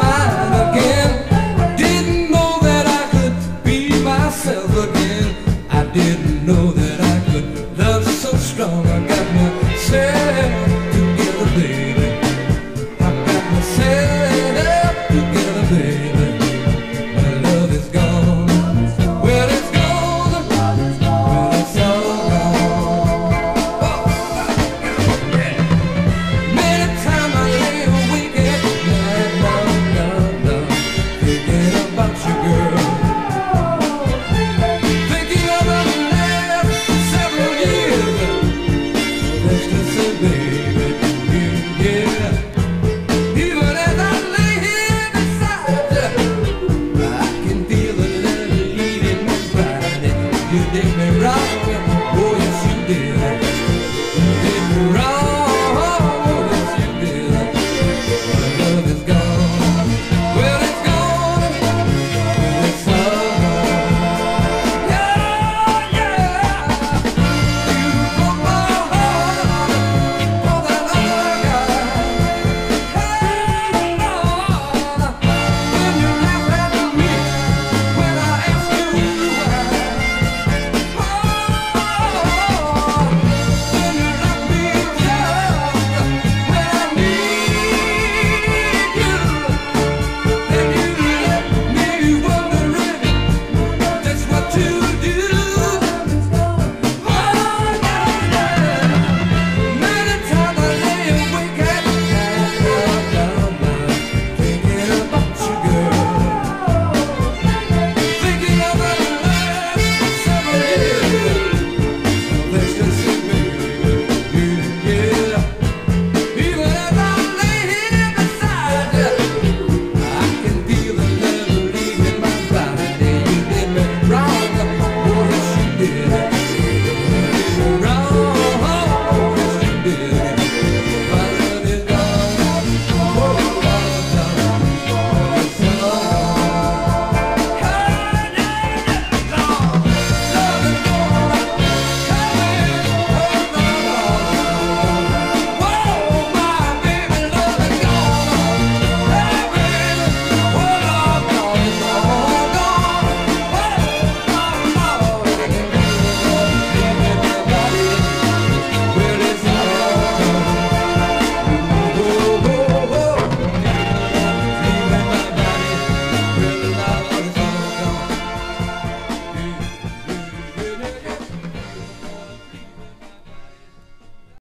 amado que You dig me